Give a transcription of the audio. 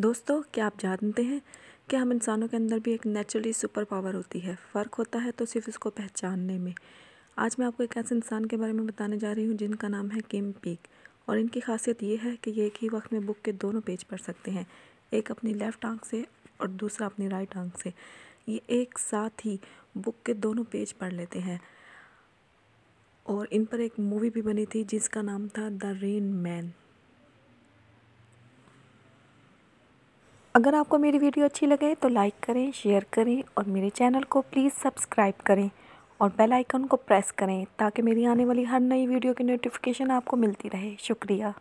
दोस्तों, क्या आप जानते हैं कि हम इंसानों के अंदर भी एक नेचुरली सुपर पावर होती है? फ़र्क होता है तो सिर्फ़ उसको पहचानने में। आज मैं आपको एक ऐसे इंसान के बारे में बताने जा रही हूँ जिनका नाम है किम पीक। और इनकी खासियत ये है कि ये एक ही वक्त में बुक के दोनों पेज पढ़ सकते हैं। एक अपनी लेफ़्ट आँख से और दूसरा अपनी राइट आँख से। ये एक साथ ही बुक के दोनों पेज पढ़ लेते हैं। और इन पर एक मूवी भी बनी थी जिसका नाम था द रेन मैन अगर आपको मेरी वीडियो अच्छी लगे तो लाइक करें, शेयर करें और मेरे चैनल को प्लीज़ सब्सक्राइब करें और बेल आइकन को प्रेस करें ताकि मेरी आने वाली हर नई वीडियो की नोटिफिकेशन आपको मिलती रहे। शुक्रिया।